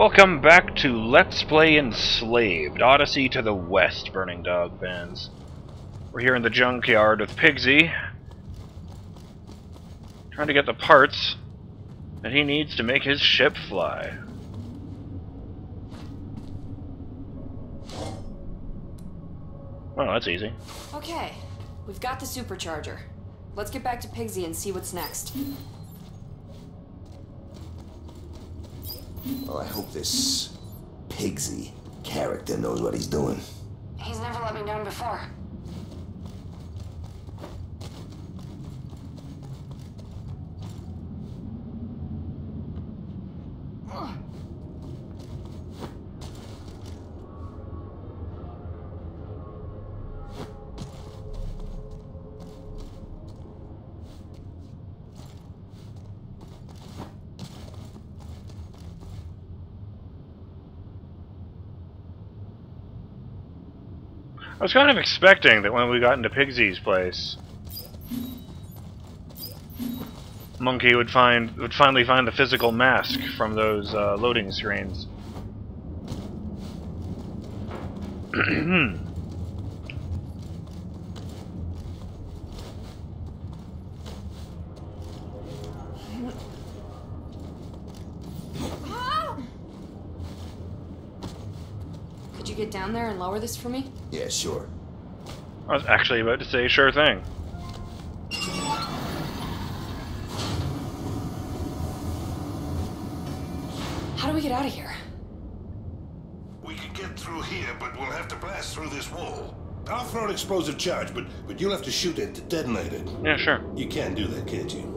Welcome back to Let's Play Enslaved, Odyssey to the West, Burning Dog fans. We're here in the junkyard with Pigsy, trying to get the parts that he needs to make his ship fly. Well, that's easy. Okay, we've got the supercharger. Let's get back to Pigsy and see what's next. Well, I hope this Pigsy character knows what he's doing. He's never let me down before. I was kind of expecting that when we got into Pigsy's place, Monkey would find would finally find the physical mask from those uh, loading screens. Could you get down there and lower this for me? Yeah, sure. I was actually about to say sure thing. How do we get out of here? We could get through here, but we'll have to blast through this wall. I'll throw an explosive charge, but but you'll have to shoot it to detonate it. Yeah, sure. You can do that, can't you?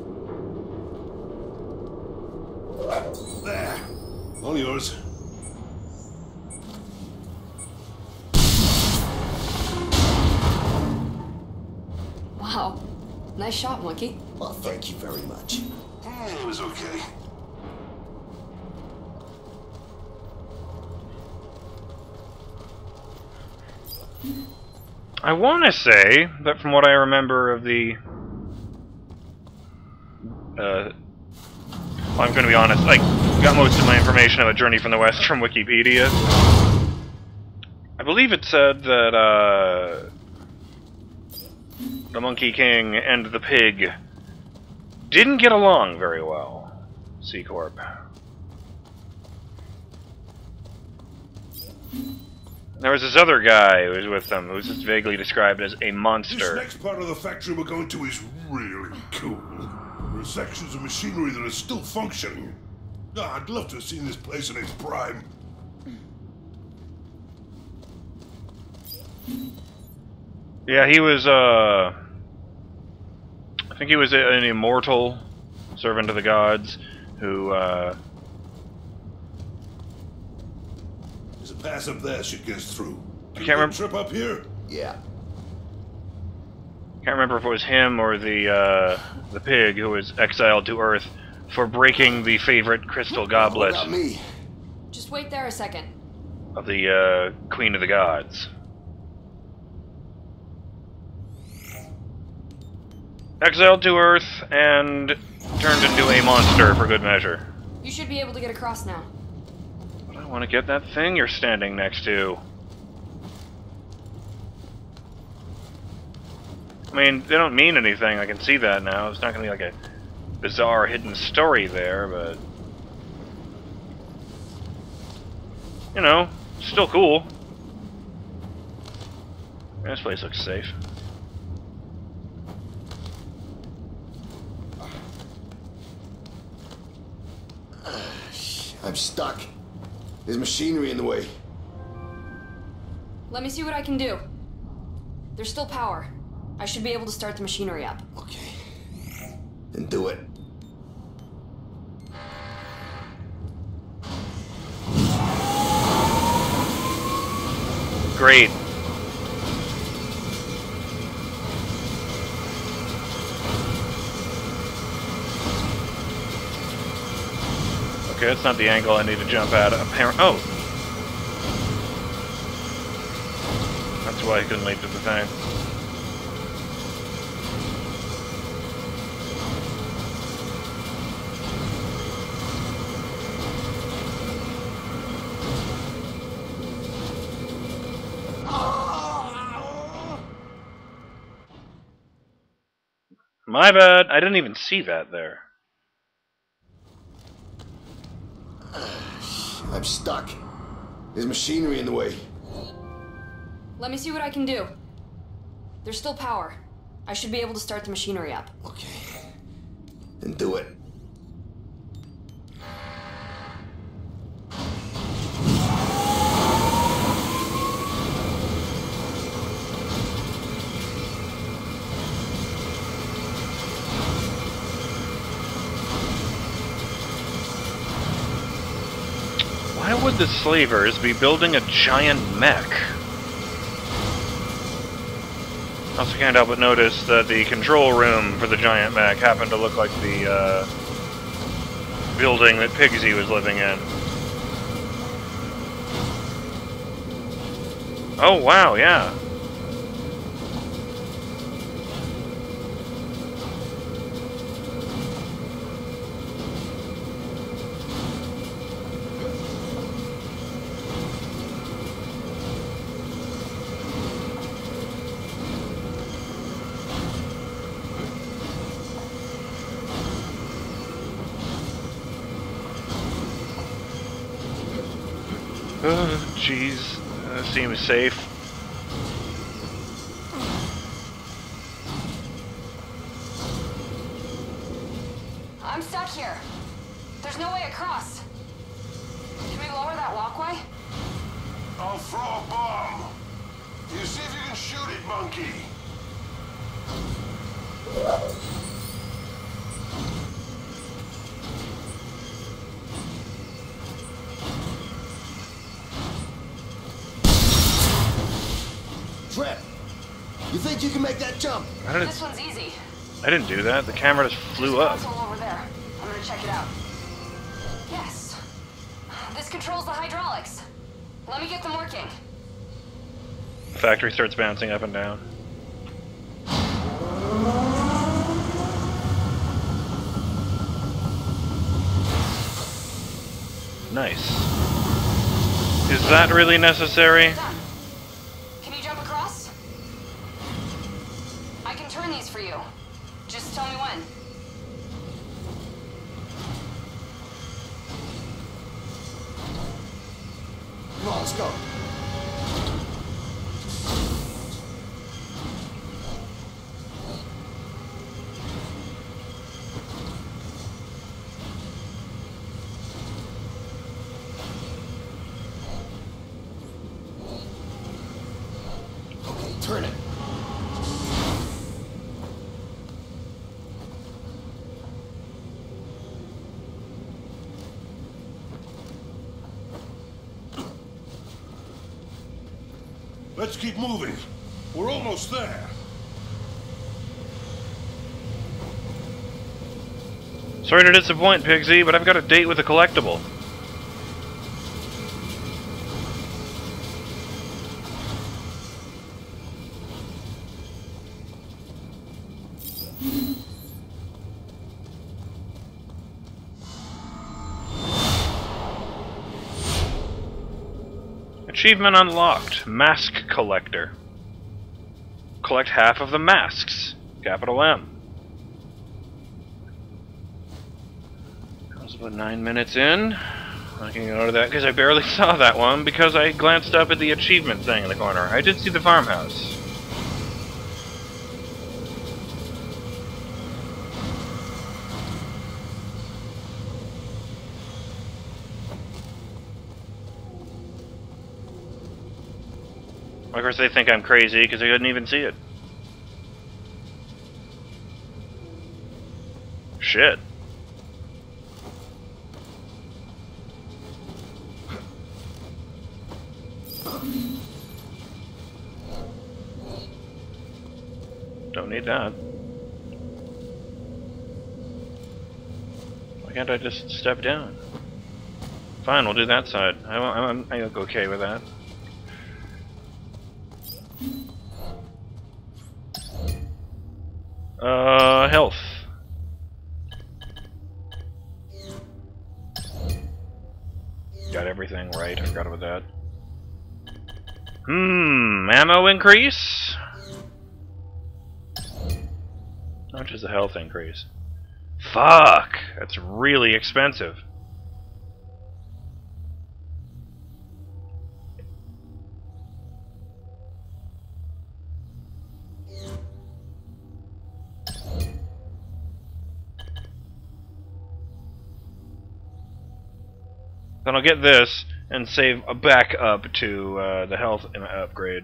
There. All yours. Nice shot, Monkey. Well, thank you very much. Eh, It was okay. I want to say that from what I remember of the, uh, well, I'm going to be honest. I got most of my information about Journey from the West from Wikipedia. I believe it said that uh, the Monkey King and the pig didn't get along very well. C Corp. There was this other guy who was with them, who was just vaguely described as a monster. This next part of the factory we're going to is really cool. There are sections of machinery that are still functioning. Ah, I'd love to have seen this place in its prime. Yeah, he was, uh... I think he was an immortal servant of the gods who, uh... There's a pass up there should get us through. I can't remember- Trip up here? Yeah. Can't remember if it was him or the, uh... the pig who was exiled to Earth for breaking the favorite crystal goblet What me? Just wait there a second. of the, uh, Queen of the Gods. Exiled to Earth and turned into a monster for good measure. You should be able to get across now. But I want to get that thing you're standing next to. I mean, they don't mean anything. I can see that now. It's not going to be like a bizarre hidden story there, but. You know, still cool. This place looks safe. I'm stuck. There's machinery in the way. Let me see what I can do. There's still power. I should be able to start the machinery up. Okay. Then do it. Great. Okay, that's not the angle I need to jump out of. Oh! That's why I couldn't leap to the thing. My bad. I didn't even see that there. I'm stuck. There's machinery in the way. Let me see what I can do. There's still power. I should be able to start the machinery up. Okay. Then do it. Why would the slavers be building a giant mech? Also can't help but notice that the control room for the giant mech happened to look like the uh, building that Pigsy was living in. Oh wow, yeah. Jeez, uh, seems safe. I'm stuck here. There's no way across. Can we lower that walkway? I'll throw a bomb. You see if you can shoot it, monkey. Trip! You think you can make that jump? I didn't, This one's easy. I didn't do that. The camera just flew up. Over there. I'm gonna check it out. Yes. This controls the hydraulics. Let me get them working. The factory starts bouncing up and down. Nice. Is that really necessary? For you. Just tell me when. Come on, let's go. Let's keep moving. We're almost there. Sorry to disappoint, Pigsy, but I've got a date with a collectible. Achievement unlocked. Mask Collector. Collect half of the masks. Capital M. I was about nine minutes in. I can go to that because I barely saw that one because I glanced up at the achievement thing in the corner. I did see the farmhouse. Of course, they think I'm crazy because I couldn't even see it. Shit. Don't need that. Why can't I just step down? Fine, we'll do that side. I, I'm, I'm okay with that. Uh, health. Got everything right. I forgot about that. Hmm, ammo increase? How much is the health increase? Fuck! That's really expensive. Get this and save a backup to uh, the health upgrade.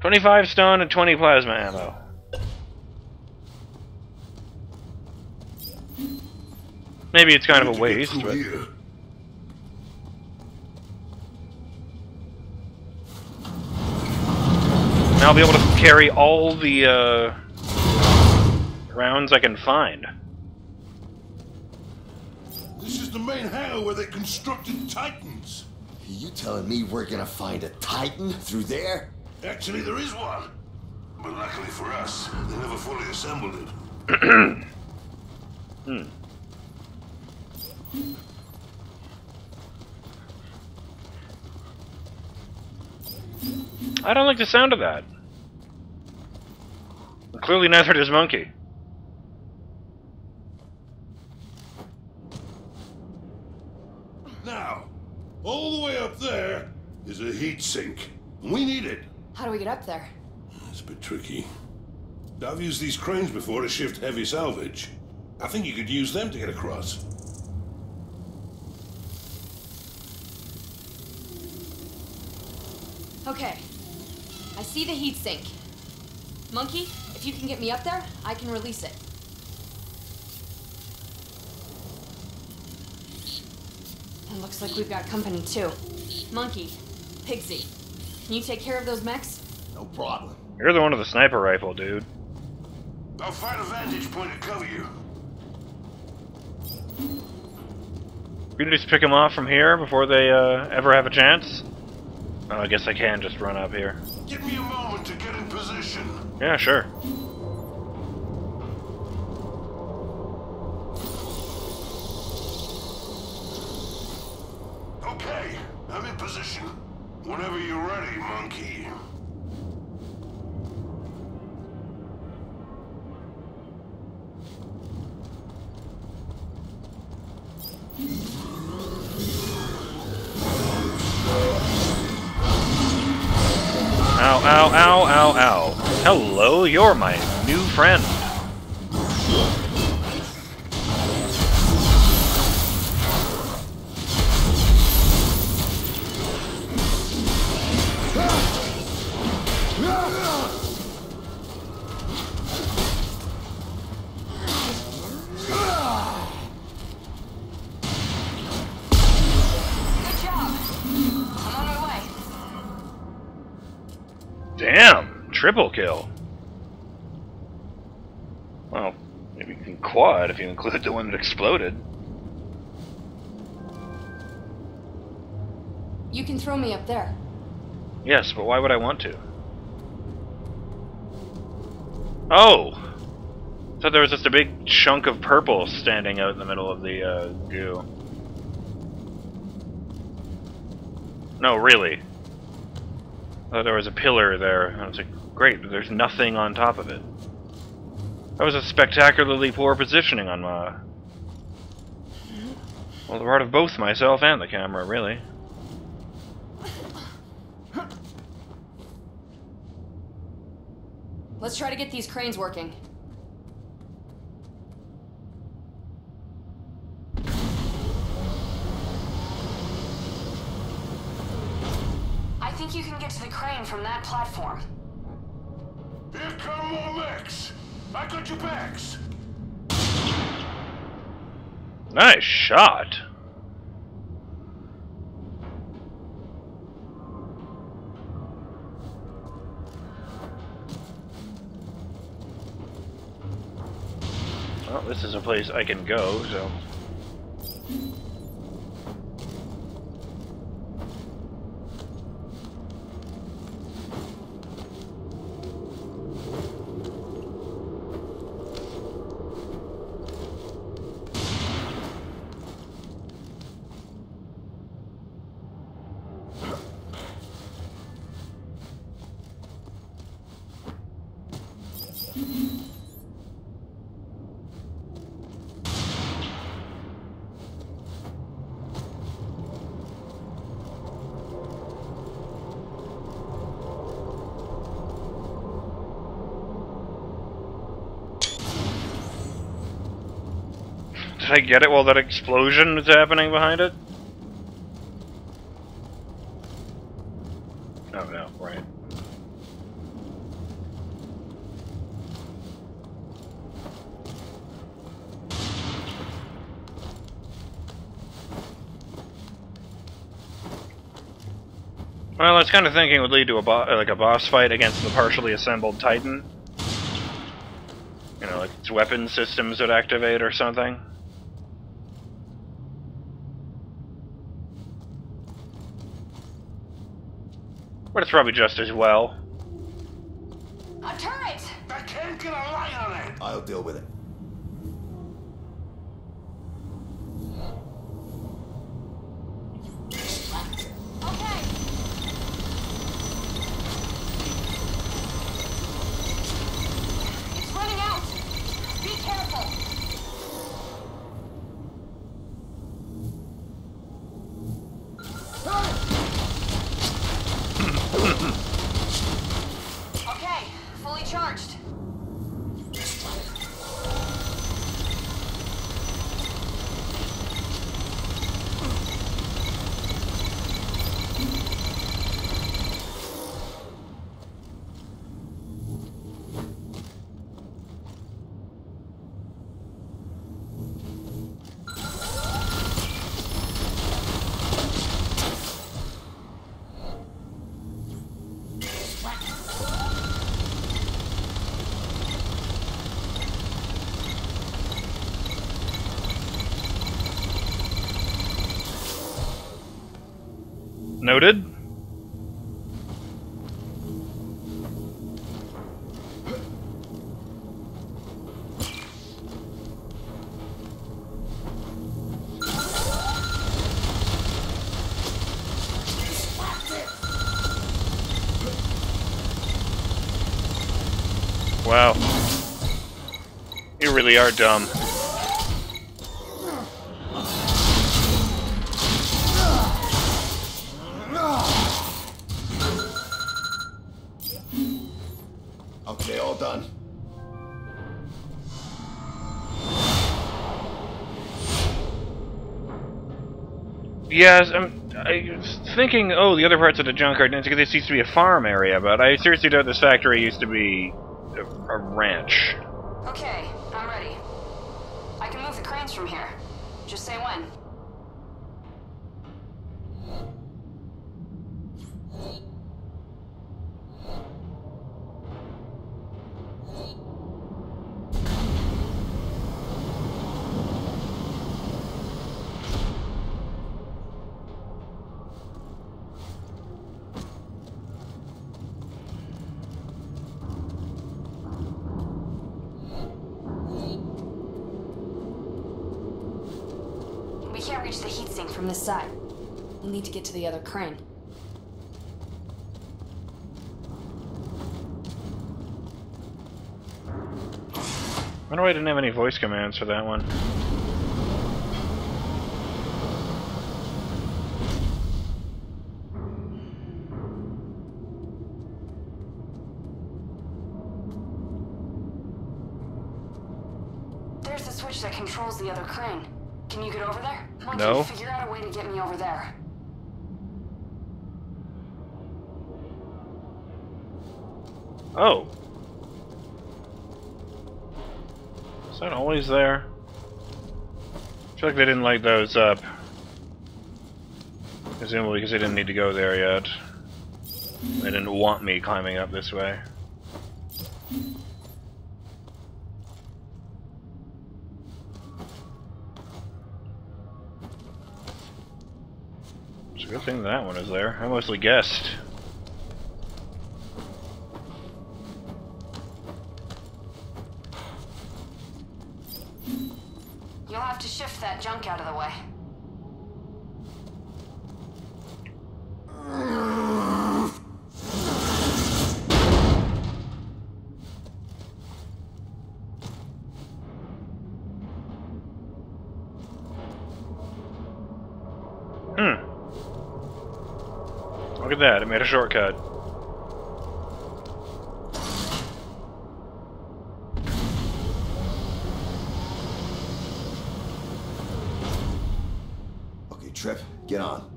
25 stone and 20 plasma ammo. Maybe it's kind of a waste, but now I'll be able to carry all the uh, rounds I can find. This is the main hangar where they constructed Titans. You telling me we're gonna find a Titan through there? Actually, there is one. But luckily for us, they never fully assembled it. hmm. I don't like the sound of that. Clearly neither does Monkey. Now, all the way up there is a heat sink. We need it. How do we get up there? It's a bit tricky. I've used these cranes before to shift heavy salvage. I think you could use them to get across. Okay. I see the heat sink. Monkey, if you can get me up there, I can release it. It looks like we've got company too. Monkey, Pigsy, can you take care of those mechs? No problem. You're the one with the sniper rifle, dude. I'll find a vantage point to cover you. We can just pick them off from here before they uh, ever have a chance. Oh, I guess I can just run up here. Give me a moment to get in position. Yeah, sure. Okay, I'm in position. Whenever you're ready, monkey. Ow, ow, ow, ow, ow. Hello, you're my new friend. Triple kill. Well, maybe you can quad if you include the one that exploded. You can throw me up there. Yes, but why would I want to? Oh! thought there was just a big chunk of purple standing out in the middle of the uh, goo. No, really. I thought there was a pillar there. I was like, great, but there's nothing on top of it. That was a spectacularly poor positioning on my... Well, the part of both myself and the camera, really. Let's try to get these cranes working. I think you can get to the crane from that platform. Here come more mechs. I got your backs. Nice shot. Well, this is a place I can go, so. I get it while that explosion is happening behind it? Oh no, right. Well, I was kind of thinking it would lead to a like a boss fight against the partially assembled Titan. You know, like its weapon systems would activate or something. But it's probably just as well. A turret! I can't get a light on it! I'll deal with it. Okay. It's running out. Be careful. okay, fully charged. Noted. Wow. You really are dumb. Yes, I'm, I was thinking, oh, the other parts of the junkyard, because this used to be a farm area, but I seriously doubt this factory used to be a, a ranch. Okay, I'm ready. I can move the cranes from here. Just say when. We can't reach the heatsink from this side. We'll need to get to the other crane. I wonder why I didn't have any voice commands for that one. There's the switch that controls the other crane. Can you get over there? Monkey, No. figure out a way to get me over there. Oh. Is that always there? I feel like they didn't light those up. Presumably because they didn't need to go there yet. They didn't want me climbing up this way. It's a good thing that one is there. I mostly guessed. You'll have to shift that junk out of the way. Hmm. Look at that, it made a shortcut. Okay, Trip, get on.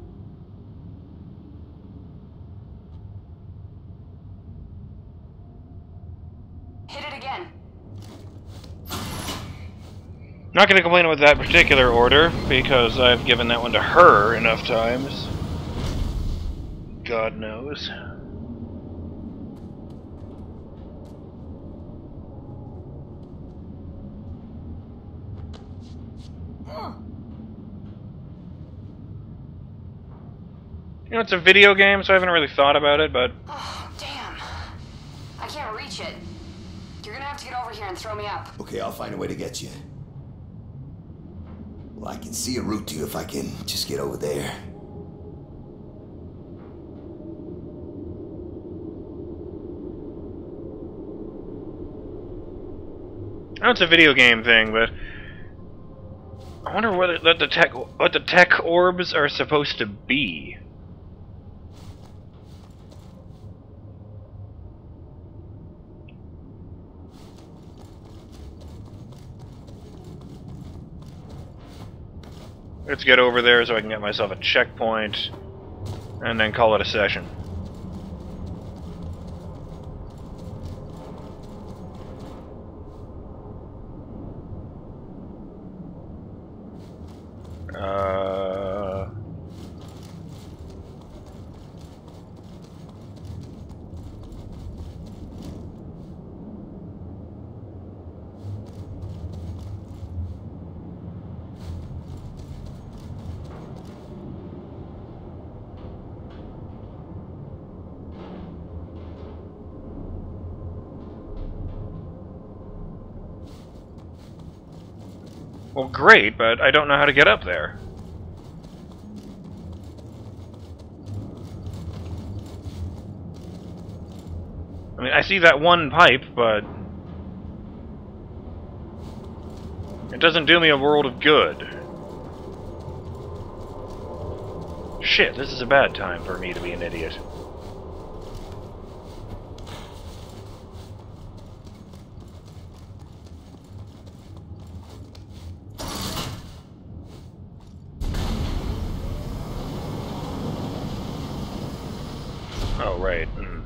Hit it again. Not going to complain with that particular order, because I've given that one to her enough times. God knows. You know, it's a video game, so I haven't really thought about it, but Oh, damn. I can't reach it. You're gonna have to get over here and throw me up. Okay, I'll find a way to get you. Well, I can see a route to you if I can just get over there. I know it's a video game thing, but I wonder what what the tech what the tech orbs are supposed to be. Let's get over there so I can get myself a checkpoint and then call it a session. Uh, well, great, but I don't know how to get up there. I mean, I see that one pipe, but it doesn't do me a world of good. Shit, this is a bad time for me to be an idiot. Oh, right. Mm.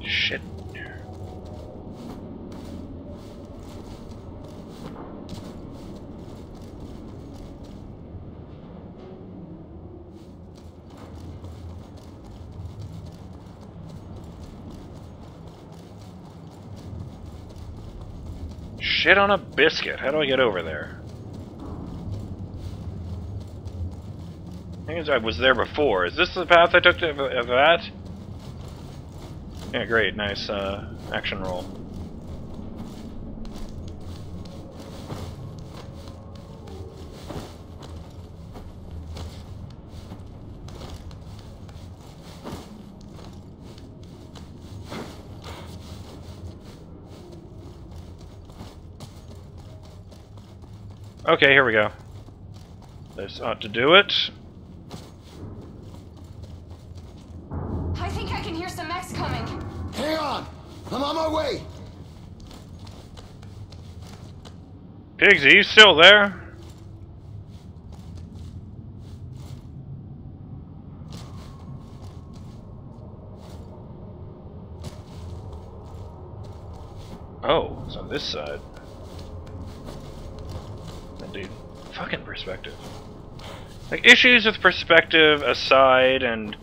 Shit. Shit on a biscuit. How do I get over there? Thing is, I was there before. Is this the path I took to that? Yeah, great. Nice uh, action roll. Okay, here we go. This ought to do it. I think I can hear some mechs coming. Hang on! I'm on my way! Pigsy, you still there? Oh, it's on this side. Indeed. Fucking perspective. Like, issues with perspective aside, and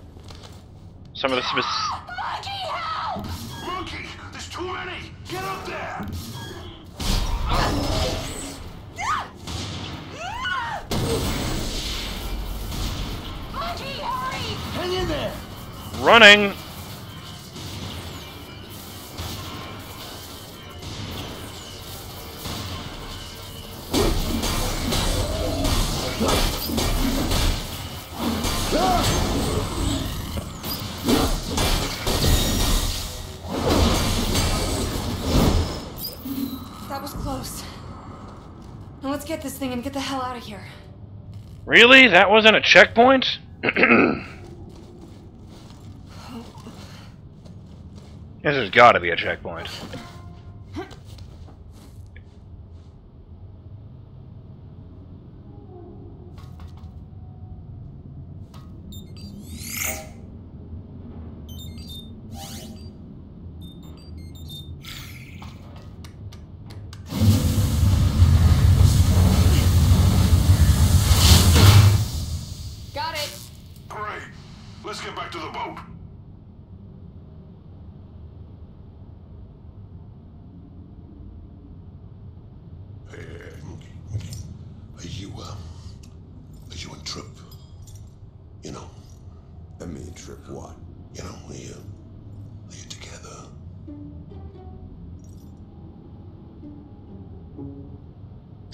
some of the specific... Monkey! Monkey! There's too many! Get up there! Monkey, hurry! Hang in there! running! thing and get the hell out of here. Really? That wasn't a checkpoint? this has got to be a checkpoint.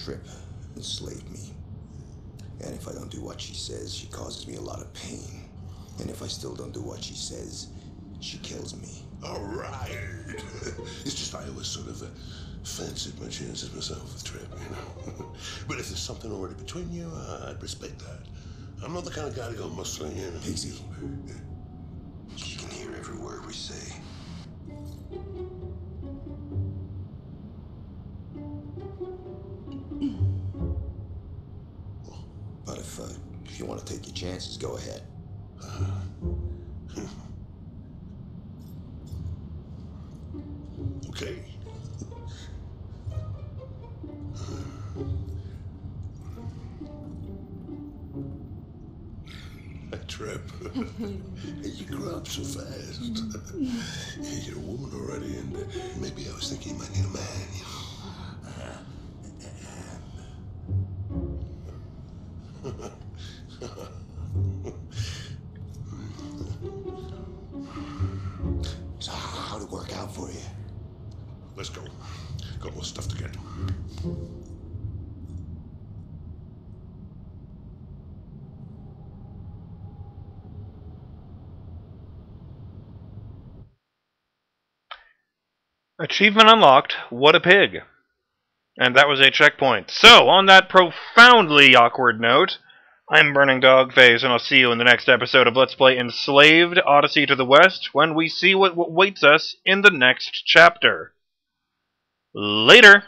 Trip enslaved me. And if I don't do what she says, she causes me a lot of pain. And if I still don't do what she says, she kills me. All right. it's just I always sort of uh, fancied my chances myself with Trip, you know. but if there's something already between you, uh, I'd respect that. I'm not the kind of guy to go muscling in. Pigsy. Up so fast. You're a woman already, and maybe I was thinking you might need a man, you know. Achievement unlocked. What a pig. And that was a checkpoint. So, on that profoundly awkward note, I'm Burning Dog and I'll see you in the next episode of Let's Play Enslaved Odyssey to the West when we see what, what waits us in the next chapter. Later!